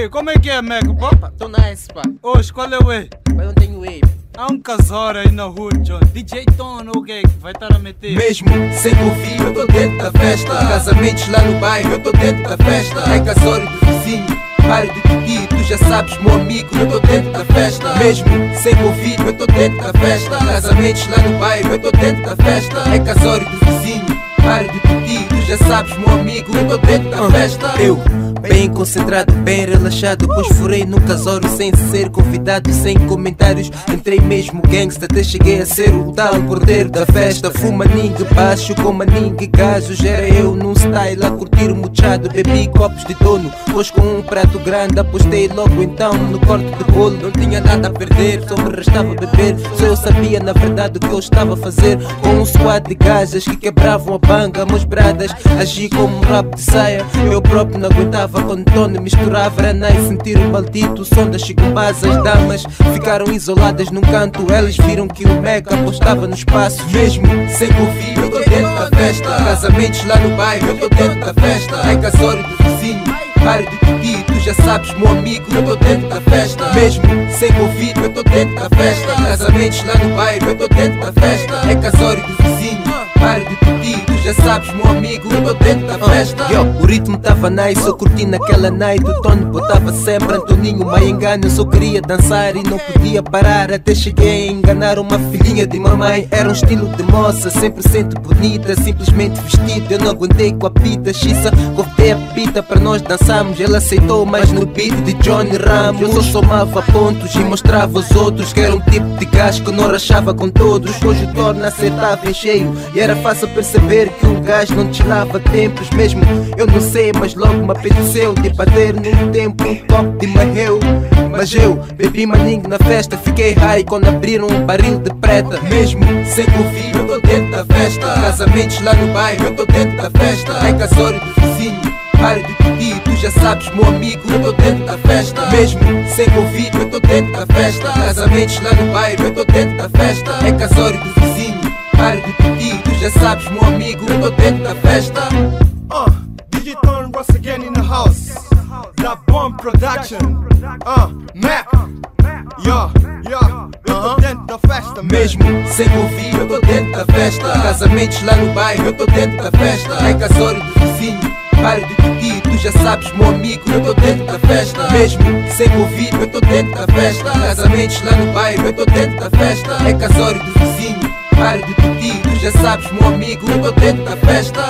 Ei, como é que é, Mac, pá? Tô nice, pá. Hoje, qual é o E? Mas não tenho wave. Há um casório aí na rua, John. DJ Tono, o que vai estar a meter? Mesmo sem convívio, eu tô dentro da festa. Casamentos lá no bairro, eu tô dentro da festa. É casório do vizinho. Pare de pedir, tu já sabes, meu amigo, eu tô dentro da festa. Mesmo sem convívio, eu tô dentro da festa. Casamentos lá no bairro, eu tô dentro da festa. É casório do vizinho. De tu já sabes, meu amigo, eu tô dentro da festa. Eu Bem concentrado, bem relaxado Pois furei num casório sem ser convidado Sem comentários, entrei mesmo gangsta Até cheguei a ser o tal porteiro da festa. Fuma ningue baixo, coma ningue gajo. Era eu num style a curtir o muchado Bebi copos de dono, pois com um prato grande Apostei logo então no corte de bolo. Não tinha nada a perder, só me restava beber. Só eu sabia na verdade o que eu estava a fazer. Com um squad de gajas que quebravam a banga Meus bradas, agi como um rap de saia Eu próprio não aguentava quando Tony misturava era nice sentir o maldito som das chicombas As damas ficaram isoladas num canto Elas viram que o mega apostava no espaço Mesmo sem convívio, eu tô dentro da festa Casamentos lá no bairro, eu tô dentro da festa É casório do vizinho Pare de pedir, tu já sabes, meu amigo, eu tô dentro da festa. Mesmo sem convite, eu tô dentro da festa. Casamentos lá no bairro, eu tô dentro da festa. É casório do vizinho. Pare de pedir, já sabes, meu amigo, tô dentro da festa. Yo, o ritmo tava nice, eu curti naquela night. O Tony botava sempre Antoninho, mas engano. Eu só queria dançar e não podia parar. Até cheguei a enganar uma filhinha de mamãe. Era um estilo de moça, sempre sente bonita, simplesmente vestida. Eu não aguentei com a pita, xissa, cortei a pita para nós dançarmos. Ela aceitou, mas no beat de Johnny Ramos. Eu só somava pontos e mostrava aos outros que era um tipo de gajo que não rachava com todos. Hoje o torna acertava em cheio e era fácil perceber que um gajo não te lava tempos mesmo. Eu não sei, mas logo me apeteceu de bater num tempo um copo de marreu. Mas eu bebi maninho na festa, fiquei high quando abriram um barril de preta. Mesmo sem convívio, eu tô dentro da festa. Casamentos lá no bairro, eu tô dentro da festa. É casório do vizinho. Pare de pedir, tu já sabes, meu amigo, eu tô dentro da festa. Mesmo sem convite, eu tô dentro da festa. Casamentos lá no bairro, eu tô dentro da festa. É casório do vizinho. Pare de pedir, tu já sabes, meu amigo, eu tô dentro da festa. Uh, Digiton once again in the house. The Bomb Production. Uh, Mac. Yo, yo. Eu tô dentro da festa, Mesmo sem convite, eu tô dentro da festa. Casamentos lá no bairro, eu tô dentro da festa. É casório do vizinho. Pare de pedir, tu já sabes, meu amigo, eu tô dentro da festa. Mesmo sem convite, eu tô dentro da festa. Casamentos lá no bairro, eu tô dentro da festa. É casório do vizinho. Pare de pedir, tu já sabes, meu amigo, eu tô dentro da festa.